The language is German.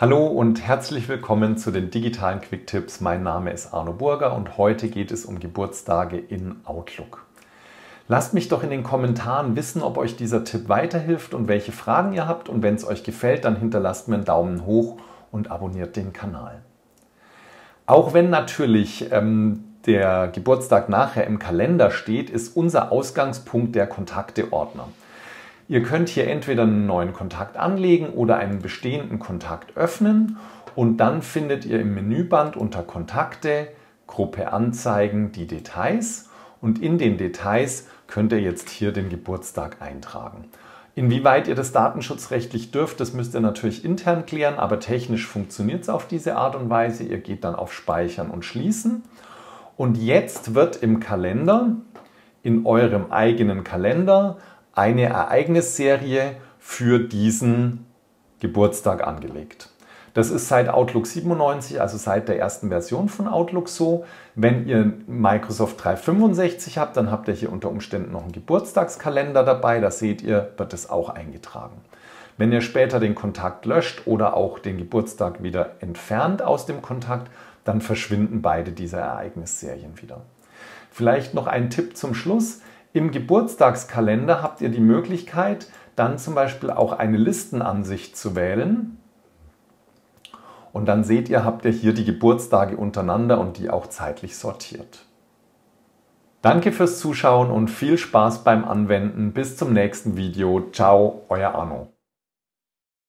Hallo und herzlich willkommen zu den digitalen Quick-Tipps. Mein Name ist Arno Burger und heute geht es um Geburtstage in Outlook. Lasst mich doch in den Kommentaren wissen, ob euch dieser Tipp weiterhilft und welche Fragen ihr habt. Und wenn es euch gefällt, dann hinterlasst mir einen Daumen hoch und abonniert den Kanal. Auch wenn natürlich ähm, der Geburtstag nachher im Kalender steht, ist unser Ausgangspunkt der Kontakteordner. Ihr könnt hier entweder einen neuen Kontakt anlegen oder einen bestehenden Kontakt öffnen und dann findet ihr im Menüband unter Kontakte, Gruppe anzeigen die Details und in den Details könnt ihr jetzt hier den Geburtstag eintragen. Inwieweit ihr das datenschutzrechtlich dürft, das müsst ihr natürlich intern klären, aber technisch funktioniert es auf diese Art und Weise. Ihr geht dann auf Speichern und Schließen. Und jetzt wird im Kalender, in eurem eigenen Kalender, eine Ereignisserie für diesen Geburtstag angelegt. Das ist seit Outlook 97, also seit der ersten Version von Outlook so. Wenn ihr Microsoft 365 habt, dann habt ihr hier unter Umständen noch einen Geburtstagskalender dabei. Da seht ihr, wird es auch eingetragen. Wenn ihr später den Kontakt löscht oder auch den Geburtstag wieder entfernt aus dem Kontakt, dann verschwinden beide diese Ereignisserien wieder. Vielleicht noch ein Tipp zum Schluss. Im Geburtstagskalender habt ihr die Möglichkeit, dann zum Beispiel auch eine Listenansicht zu wählen. Und dann seht ihr, habt ihr hier die Geburtstage untereinander und die auch zeitlich sortiert. Danke fürs Zuschauen und viel Spaß beim Anwenden. Bis zum nächsten Video. Ciao, euer Arno.